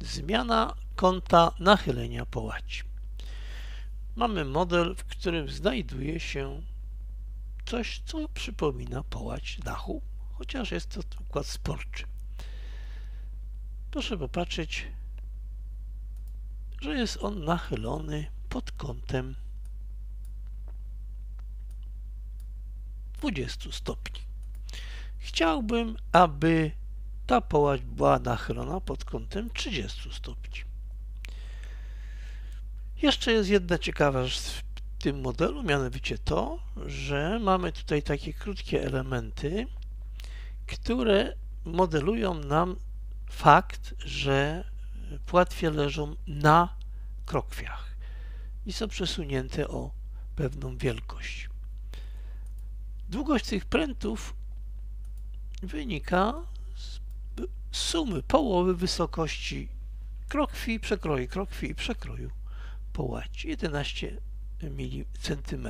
Zmiana kąta nachylenia połaci. Mamy model, w którym znajduje się coś, co przypomina połać dachu, chociaż jest to układ sporczy. Proszę popatrzeć, że jest on nachylony pod kątem 20 stopni. Chciałbym, aby ta połać była nachylona pod kątem 30 stopni. Jeszcze jest jedna ciekawa rzecz w tym modelu, mianowicie to, że mamy tutaj takie krótkie elementy, które modelują nam fakt, że płatwie leżą na krokwiach i są przesunięte o pewną wielkość. Długość tych prętów wynika sumy połowy wysokości krokwi, przekroju krokwi i przekroju połaci 11 cm.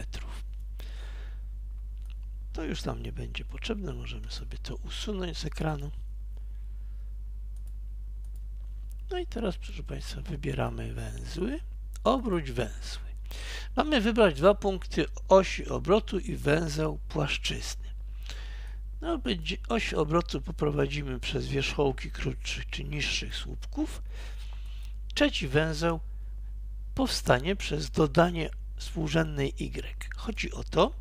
To już nam nie będzie potrzebne, możemy sobie to usunąć z ekranu. No i teraz, proszę Państwa, wybieramy węzły, obróć węzły. Mamy wybrać dwa punkty osi obrotu i węzeł płaszczyzny. No, oś obrotu poprowadzimy przez wierzchołki krótszych czy niższych słupków. Trzeci węzeł powstanie przez dodanie współrzędnej y. Chodzi o to,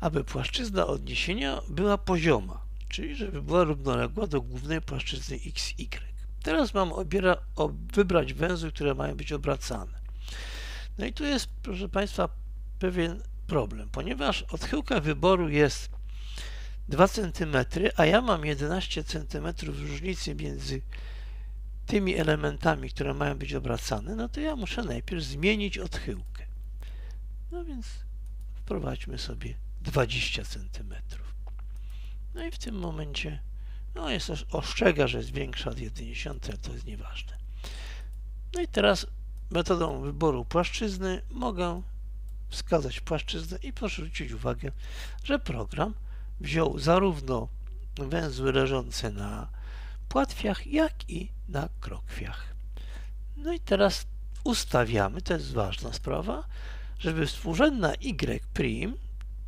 aby płaszczyzna odniesienia była pozioma, czyli żeby była równoległa do głównej płaszczyzny xy. Teraz mam obiera, o, wybrać węzły, które mają być obracane. No i tu jest, proszę Państwa, pewien problem, ponieważ odchyłka wyboru jest 2 cm, a ja mam 11 cm różnicy między tymi elementami, które mają być obracane, no to ja muszę najpierw zmienić odchyłkę. No więc wprowadźmy sobie 20 cm. No i w tym momencie no jest ostrzega, że jest większa od 1,1, ale to jest nieważne. No i teraz metodą wyboru płaszczyzny mogę wskazać płaszczyznę i proszę uwagę, że program wziął zarówno węzły leżące na płatwiach, jak i na krokwiach. No i teraz ustawiamy, to jest ważna sprawa, żeby współrzędna y',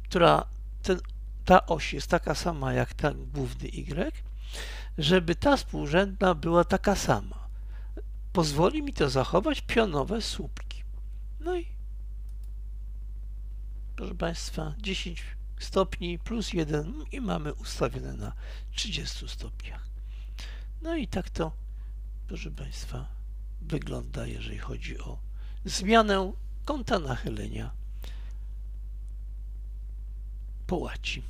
która ten, ta oś jest taka sama jak ten główny y, żeby ta współrzędna była taka sama. Pozwoli mi to zachować pionowe słupki. No i proszę Państwa, 10 stopni plus 1 i mamy ustawione na 30 stopniach. No i tak to, proszę Państwa, wygląda, jeżeli chodzi o zmianę kąta nachylenia połaci.